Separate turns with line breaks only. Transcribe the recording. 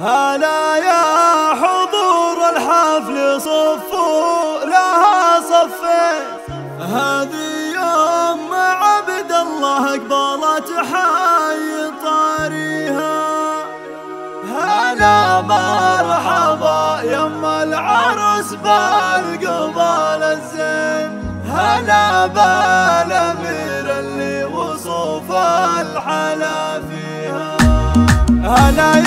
هلا يا حضور الحفل صفوا لها صفين هذه يوم عبد الله قبلت حي طاريها. هلا مرحبا يما العرس بالقبال الزين. هلا بالأمير اللي وصوف الحلا فيها. هلا يا